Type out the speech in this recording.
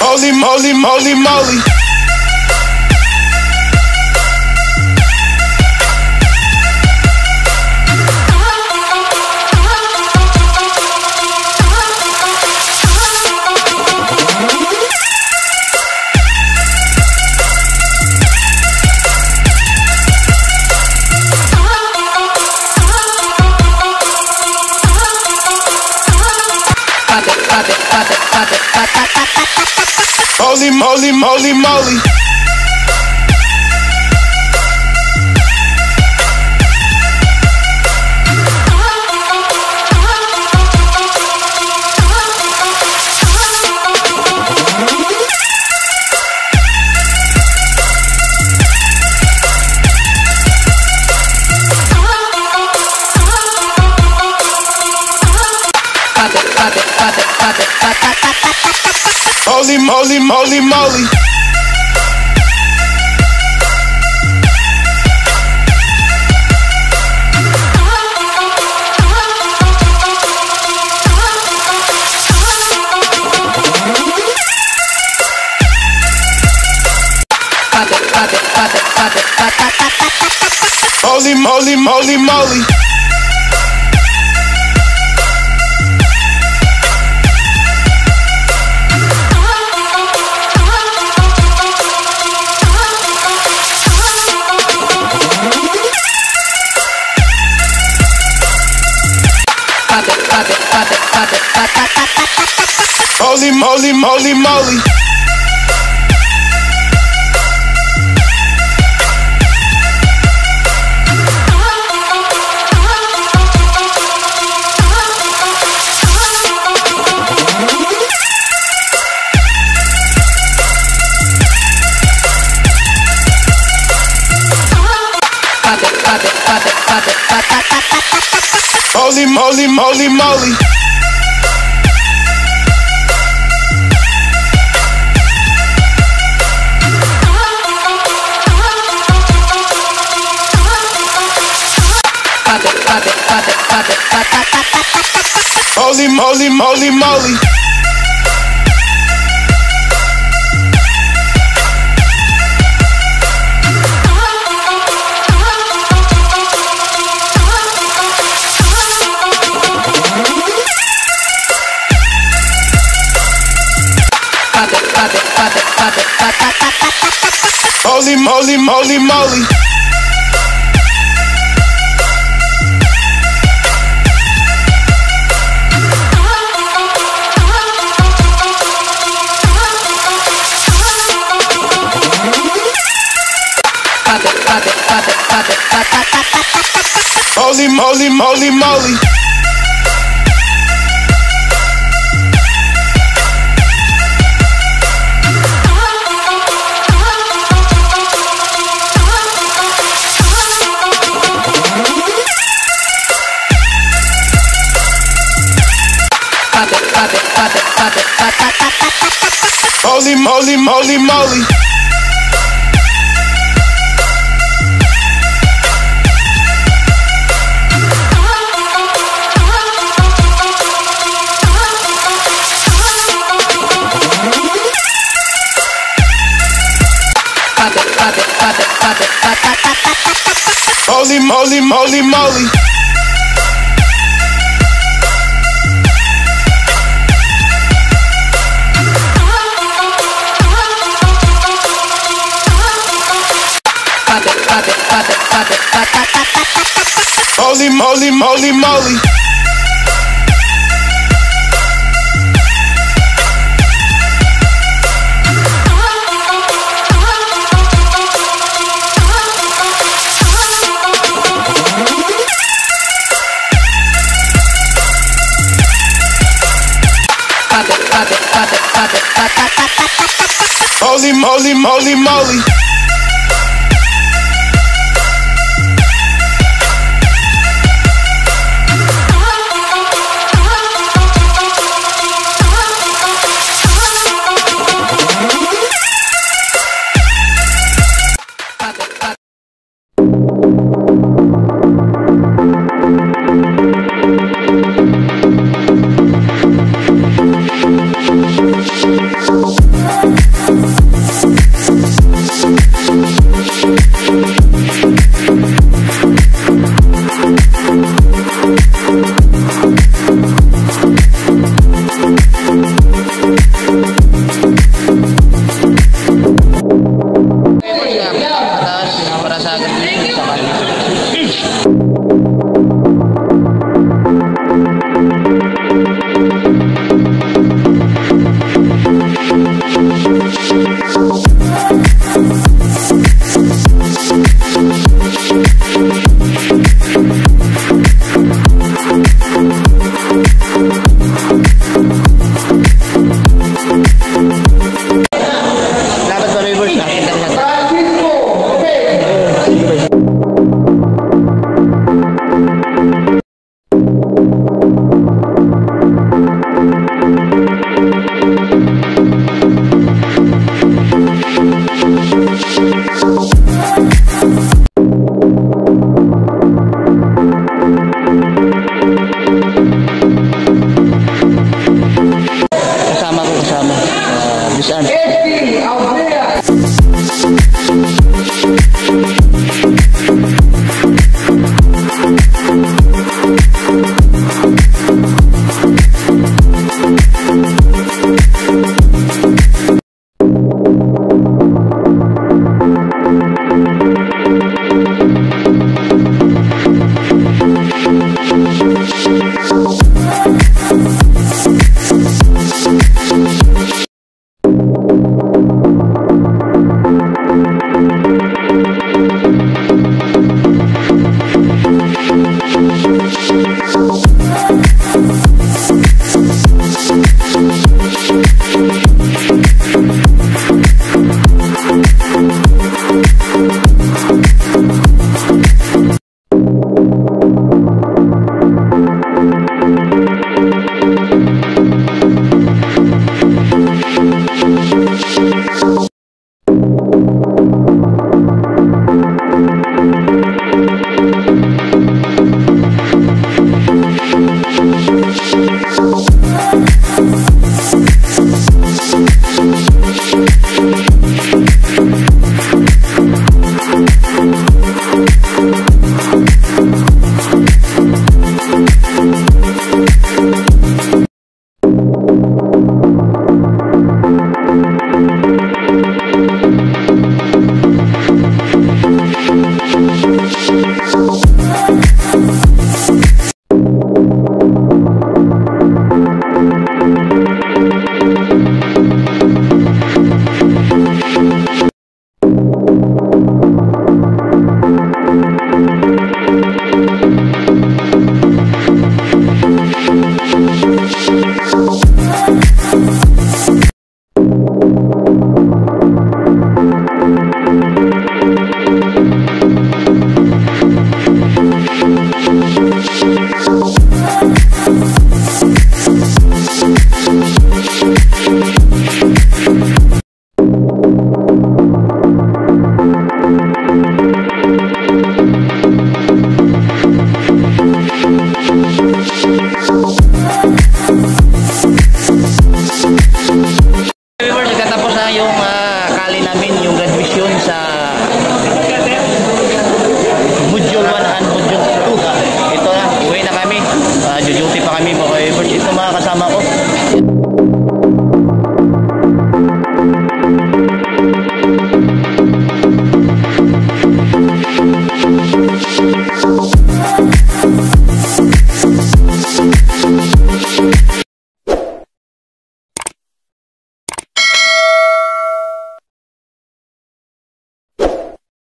Holy moly, moly, moly. Moly, moly, moly. Pate, pate, pate, pate, pate. Holy moly, moly, moly. Pate, pate, pate, pate, pate. Holy moly, moly, moly. Moly, moly, moly. Holy moly, moly, moly. Moly, moly, moly. Holy moly, moly, moly. Holy moly, moly, moly. Pate, pate, pate, pate, pate. Holy moly, moly, moly. Moly, moly, moly. Pate, pate, pate, pate, pate. Holy moly, moly, moly. Pate, moly, moly, moly. Just end it. Remember,